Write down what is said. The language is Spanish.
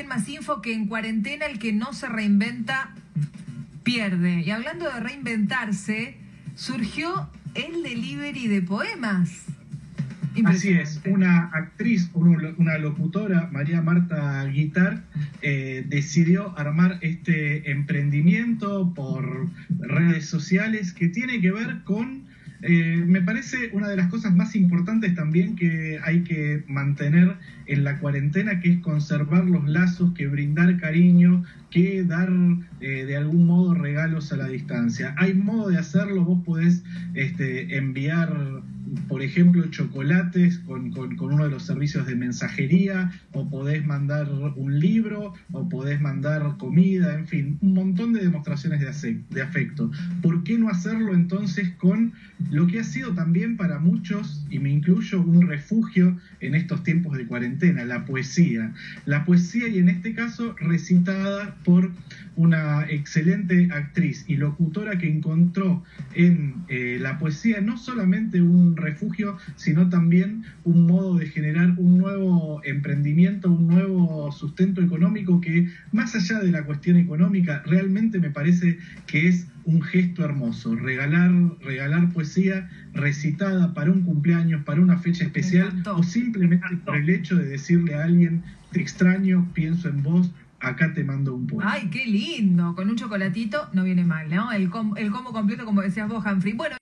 aquí en Más Info que en cuarentena el que no se reinventa pierde. Y hablando de reinventarse, surgió el delivery de poemas. Así es, una actriz, una locutora, María Marta Guitar, eh, decidió armar este emprendimiento por redes sociales que tiene que ver con eh, me parece una de las cosas más importantes también que hay que mantener en la cuarentena, que es conservar los lazos, que brindar cariño, que dar eh, de algún modo regalos a la distancia. Hay modo de hacerlo, vos podés este, enviar por ejemplo, chocolates con, uno de los servicios de mensajería, o podés mandar un libro, o podés mandar comida, en fin, un montón de demostraciones de, de afecto. ¿Por qué no hacerlo entonces con lo que ha sido también para muchos, y me incluyo, un refugio en estos tiempos de cuarentena, la poesía? La poesía, y en este caso, recitada por una excelente actriz y locutora que encontró en eh, la poesía no solamente un refugio, sino también un modo de generar un nuevo emprendimiento, un nuevo sustento económico que más allá de la cuestión económica, realmente me parece que es un gesto hermoso, regalar, regalar poesía recitada para un cumpleaños, para una fecha especial, o simplemente por el hecho de decirle a alguien, te extraño, pienso en vos, acá te mando un poema. Ay, qué lindo, con un chocolatito no viene mal, ¿no? El, el combo completo, como decías vos, Humphrey. Bueno,